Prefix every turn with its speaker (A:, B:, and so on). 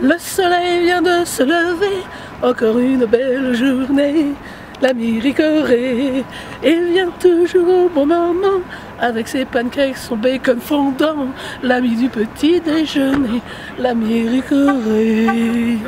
A: Le soleil vient de se lever, encore une belle journée. L'ami Ricoré, il vient toujours au bon moment, avec ses pancakes, son bacon fondant. L'ami du petit déjeuner, l'ami Ricoré.